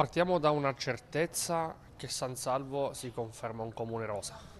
Partiamo da una certezza che San Salvo si conferma un comune rosa.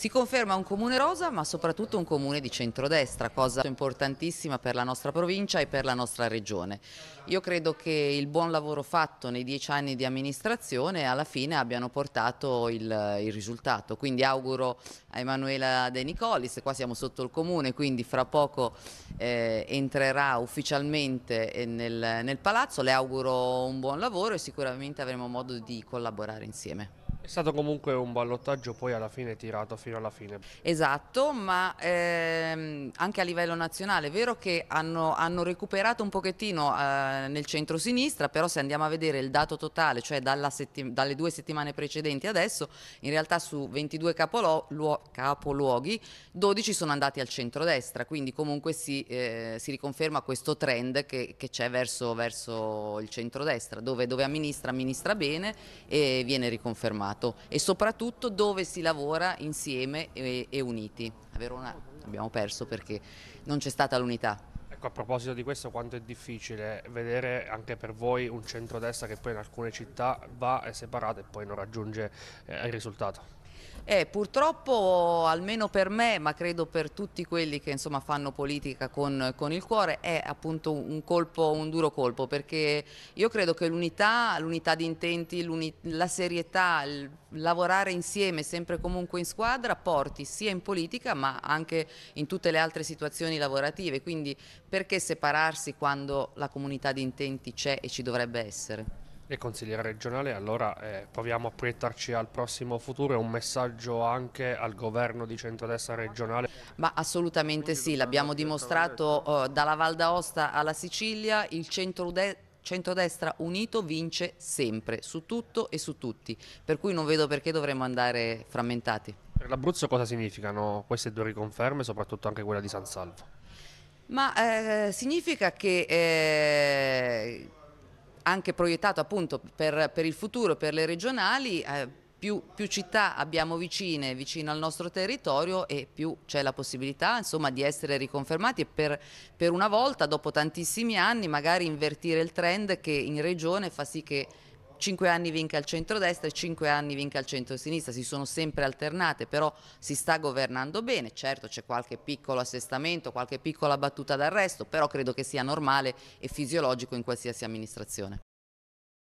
Si conferma un comune rosa ma soprattutto un comune di centrodestra, cosa importantissima per la nostra provincia e per la nostra regione. Io credo che il buon lavoro fatto nei dieci anni di amministrazione alla fine abbiano portato il, il risultato, quindi auguro a Emanuela De Nicolis, qua siamo sotto il comune quindi fra poco eh, entrerà ufficialmente nel, nel palazzo, le auguro un buon lavoro e sicuramente avremo modo di collaborare insieme. È stato comunque un ballottaggio poi alla fine tirato fino alla fine. Esatto, ma ehm, anche a livello nazionale. È vero che hanno, hanno recuperato un pochettino eh, nel centro-sinistra, però se andiamo a vedere il dato totale, cioè dalle due settimane precedenti adesso, in realtà su 22 capoluoghi 12 sono andati al centro-destra, quindi comunque si, eh, si, riconferma questo trend che c'è verso, verso, il centro-destra, dove, dove amministra, amministra bene e viene riconfermato Stato e soprattutto dove si lavora insieme e, e uniti. Verona abbiamo perso perché non c'è stata l'unità. Ecco, a proposito di questo, quanto è difficile vedere anche per voi un centrodestra che poi in alcune città va separato e poi non raggiunge eh, il risultato? Eh, purtroppo, almeno per me, ma credo per tutti quelli che insomma, fanno politica con, con, il cuore, è appunto un, colpo, un duro colpo, perché io credo che l'unità, l'unità di intenti, la serietà, il lavorare insieme, sempre comunque in squadra, porti sia in politica ma anche in tutte le altre situazioni lavorative. Quindi perché separarsi quando la comunità di intenti c'è e ci dovrebbe essere? E consigliere regionale, allora eh, proviamo a proiettarci al prossimo futuro e un messaggio anche al governo di centrodestra regionale. Ma assolutamente sì, l'abbiamo dimostrato uh, dalla Val d'Aosta alla Sicilia, il centrodestra centrodestra unito vince sempre, su tutto e su tutti, per cui non vedo perché dovremmo andare frammentati. Per l'Abruzzo cosa significano queste due riconferme, soprattutto anche quella di San Salvo? Ma eh, significa che eh, anche proiettato appunto per, per il futuro, per le regionali, eh, più, più, città abbiamo vicine, vicino al nostro territorio e più c'è la possibilità insomma, di essere riconfermati e per, per una volta, dopo tantissimi anni, magari invertire il trend che in regione fa sì che 5 anni vinca il centrodestra e 5 anni vinca il centro-sinistra, si sono sempre alternate, però si sta governando bene, certo c'è qualche piccolo assestamento, qualche piccola battuta d'arresto, però credo che sia normale e fisiologico in qualsiasi amministrazione.